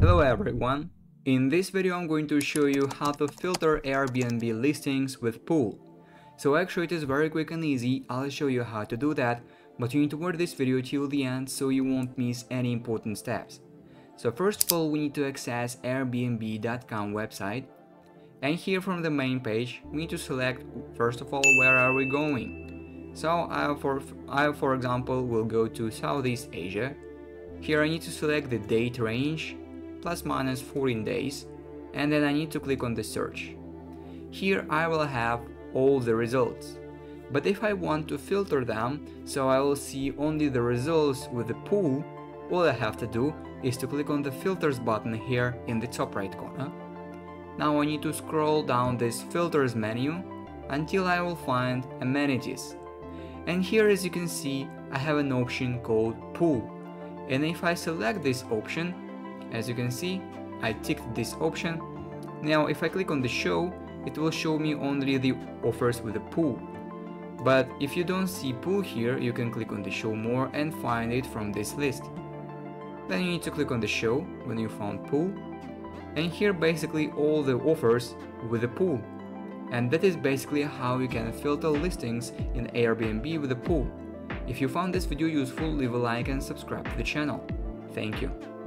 Hello everyone! In this video I'm going to show you how to filter Airbnb listings with pool. So actually it is very quick and easy, I'll show you how to do that, but you need to watch this video till the end so you won't miss any important steps. So first of all we need to access airbnb.com website and here from the main page we need to select first of all where are we going. So I for, I for example will go to Southeast Asia. Here I need to select the date range plus minus 14 days and then I need to click on the search. Here I will have all the results. But if I want to filter them so I will see only the results with the pool, all I have to do is to click on the filters button here in the top right corner. Now I need to scroll down this filters menu until I will find amenities. And here as you can see I have an option called pool. And if I select this option as you can see, I ticked this option. Now if I click on the show, it will show me only the offers with a pool. But if you don't see pool here, you can click on the show more and find it from this list. Then you need to click on the show when you found pool. And here basically all the offers with the pool. And that is basically how you can filter listings in Airbnb with a pool. If you found this video useful, leave a like and subscribe to the channel. Thank you.